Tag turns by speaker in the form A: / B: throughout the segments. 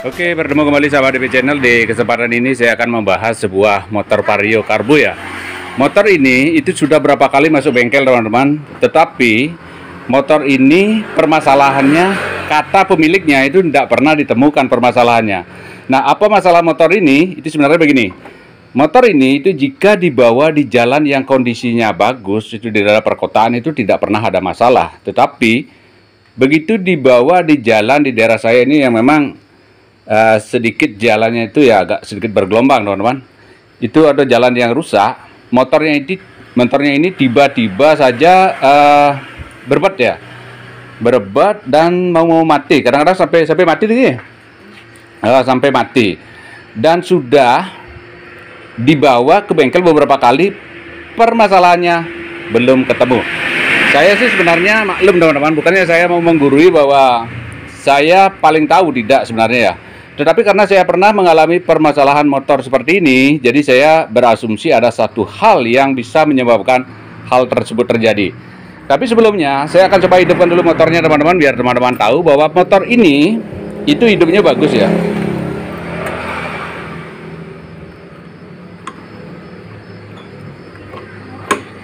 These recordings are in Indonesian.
A: Oke, bertemu kembali sahabat DP Channel. Di kesempatan ini saya akan membahas sebuah motor Vario Karbo ya. Motor ini itu sudah berapa kali masuk bengkel teman-teman, tetapi motor ini permasalahannya kata pemiliknya itu tidak pernah ditemukan permasalahannya. Nah, apa masalah motor ini? Itu sebenarnya begini. Motor ini itu jika dibawa di jalan yang kondisinya bagus, itu di daerah perkotaan itu tidak pernah ada masalah. Tetapi begitu dibawa di jalan di daerah saya ini yang memang uh, sedikit jalannya itu ya agak sedikit bergelombang teman-teman. Itu ada jalan yang rusak. Motornya ini motornya ini tiba-tiba saja uh, berbat ya. Berbat dan mau mau mati. Kadang-kadang sampai sampai mati nih uh, sampai mati. Dan sudah dibawa ke bengkel beberapa kali. Permasalahannya belum ketemu. Saya sih sebenarnya maklum teman-teman. Bukannya saya mau menggurui bahwa saya paling tahu tidak sebenarnya ya tetapi karena saya pernah mengalami permasalahan motor seperti ini, jadi saya berasumsi ada satu hal yang bisa menyebabkan hal tersebut terjadi. Tapi sebelumnya, saya akan coba hidupkan dulu motornya teman-teman, biar teman-teman tahu bahwa motor ini itu hidupnya bagus ya.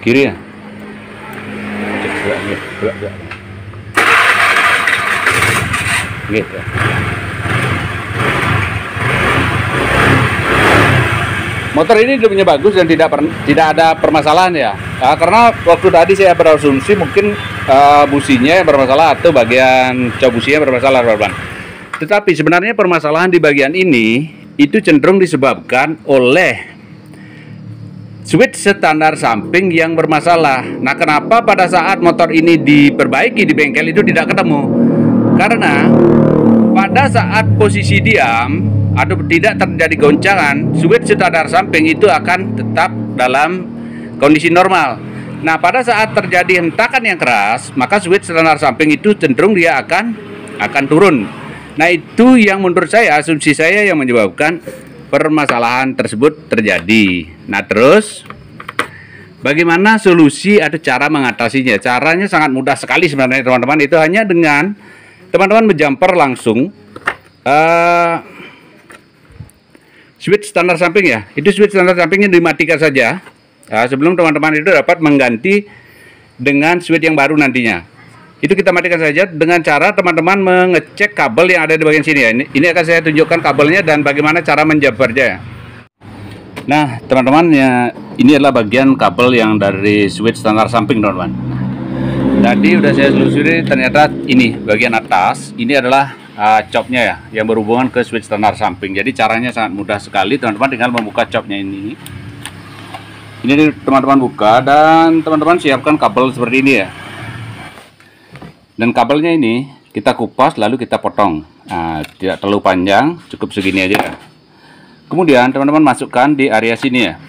A: Kiri ya. Gitu. Motor ini hidupnya bagus dan tidak per, tidak ada permasalahan ya. Nah, karena waktu tadi saya berasumsi mungkin uh, businya bermasalah atau bagian cok businya bermasalah teman tetapi sebenarnya permasalahan di bagian ini itu cenderung disebabkan oleh switch standar samping yang bermasalah. Nah kenapa pada saat motor ini diperbaiki di bengkel itu tidak ketemu? Karena pada saat posisi diam atau tidak terjadi goncangan, switch standar samping itu akan tetap dalam kondisi normal. Nah, pada saat terjadi hentakan yang keras, maka switch standar samping itu cenderung dia akan akan turun. Nah, itu yang menurut saya asumsi saya yang menyebabkan permasalahan tersebut terjadi. Nah, terus bagaimana solusi atau cara mengatasinya? Caranya sangat mudah sekali sebenarnya teman-teman. Itu hanya dengan teman-teman menjumper langsung uh, switch standar samping ya. Itu switch standar sampingnya dimatikan saja. Nah, sebelum teman-teman itu dapat mengganti dengan switch yang baru nantinya. Itu kita matikan saja dengan cara teman-teman mengecek kabel yang ada di bagian sini ya. Ini, ini akan saya tunjukkan kabelnya dan bagaimana cara menjabarnya nah teman-teman ya ini adalah bagian kabel yang dari switch standar samping teman-teman. Tadi udah saya selusuri ternyata ini bagian atas. Ini adalah uh, chopnya ya yang berhubungan ke switch standar samping. Jadi caranya sangat mudah sekali. Teman-teman tinggal membuka chopnya ini. Ini teman-teman buka dan teman-teman siapkan kabel seperti ini ya. Dan kabelnya ini kita kupas lalu kita potong. Nah, tidak terlalu panjang cukup segini aja. Kemudian teman-teman masukkan di area sini ya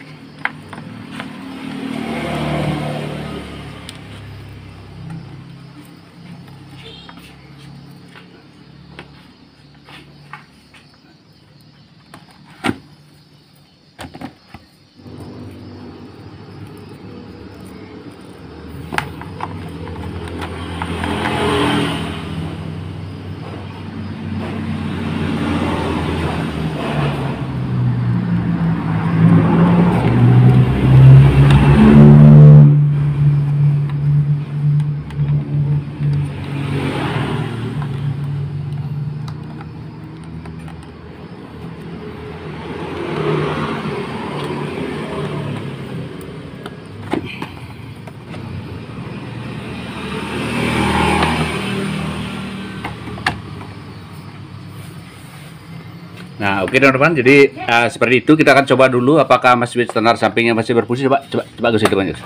A: Nah, oke okay, teman-teman. Jadi uh, seperti itu kita akan coba dulu apakah masih standar sampingnya masih berfungsi. Coba coba coba Gus itu Gus.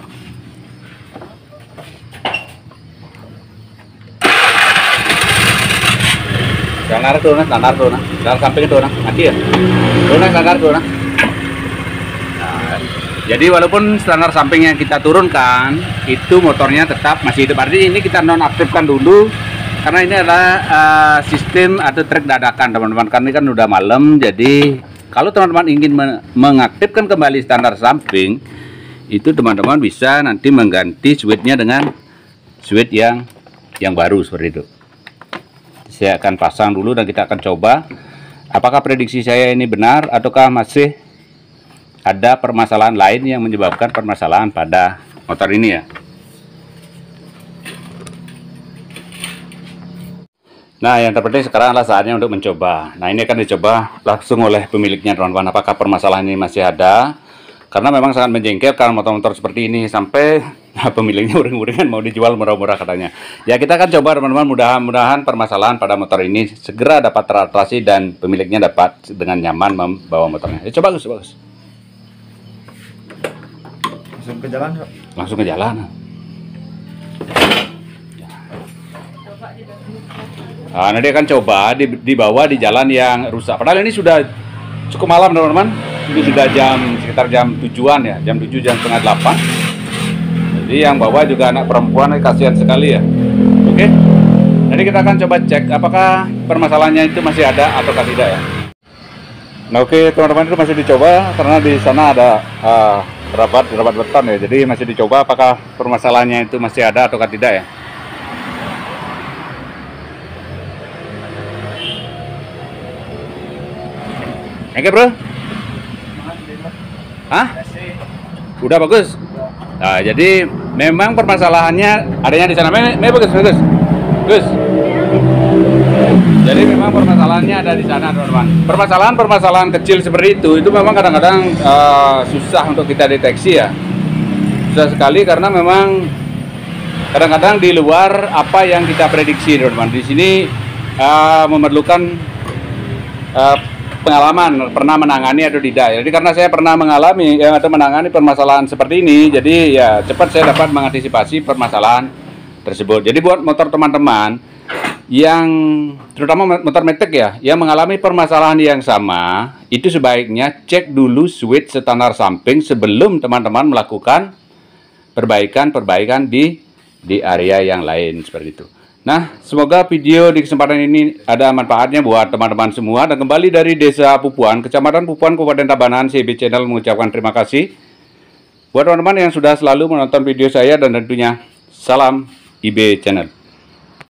A: Standar tuh nah, standar tuh nah. Standar samping itu nah. Mati ya. Tuh nah standar tuh nah. Jadi walaupun standar samping yang kita turunkan itu motornya tetap masih hidup. Artinya ini kita nonaktifkan dulu karena ini adalah uh, sistem atau trek dadakan teman-teman. Karena ini kan udah malam jadi kalau teman-teman ingin mengaktifkan kembali standar samping itu teman-teman bisa nanti mengganti switchnya dengan switch yang yang baru seperti itu. Saya akan pasang dulu dan kita akan coba. Apakah prediksi saya ini benar ataukah masih ada permasalahan lain yang menyebabkan permasalahan pada motor ini ya Nah, yang terpenting sekarang adalah saatnya untuk mencoba. Nah, ini akan dicoba langsung oleh pemiliknya, teman-teman. Apakah permasalahan ini masih ada? Karena memang sangat menjengkelkan motor-motor seperti ini sampai nah, pemiliknya uring-uringan mau dijual murah-murah katanya. Ya, kita akan coba, teman-teman. Mudah-mudahan permasalahan pada motor ini segera dapat teratasi dan pemiliknya dapat dengan nyaman membawa motornya. Ya, coba, Gus, bagus.
B: Langsung ke jalan, Pak.
A: Langsung ke jalan. Nah, nanti akan coba di, dibawa di jalan yang rusak. Padahal ini sudah cukup malam, teman-teman. Ini sudah jam sekitar jam tujuan ya, jam 7 jam setengah delapan. Jadi yang bawa juga anak perempuan, kasihan sekali ya. Oke. Nanti kita akan coba cek apakah permasalahannya itu masih ada atau tidak ya. Nah, oke teman-teman itu masih dicoba karena di sana ada uh, rabat rabat beton ya. Jadi masih dicoba apakah permasalahannya itu masih ada atau tidak ya. Oke bro? Hah? Udah bagus? Nah, jadi memang permasalahannya adanya di sana. Me, me bagus, bagus. Gus. Jadi memang permasalahannya ada di sana, teman-teman. Permasalahan-permasalahan kecil seperti itu, itu memang kadang-kadang uh, susah untuk kita deteksi ya. Susah sekali karena memang kadang-kadang di luar apa yang kita prediksi, teman-teman. Di sini uh, memerlukan uh, pengalaman pernah menangani atau tidak. Jadi karena saya pernah mengalami ya, atau menangani permasalahan seperti ini, jadi ya cepat saya dapat mengantisipasi permasalahan tersebut. Jadi buat motor teman-teman yang terutama motor metek ya, yang mengalami permasalahan yang sama, itu sebaiknya cek dulu switch standar samping sebelum teman-teman melakukan perbaikan-perbaikan di di area yang lain seperti itu. Nah, semoga video di kesempatan ini ada manfaatnya buat teman-teman semua. Dan kembali dari Desa Pupuan, Kecamatan Pupuan, Kabupaten Tabanan, CB Channel mengucapkan terima kasih. Buat teman-teman yang sudah selalu menonton video saya dan tentunya salam IB Channel.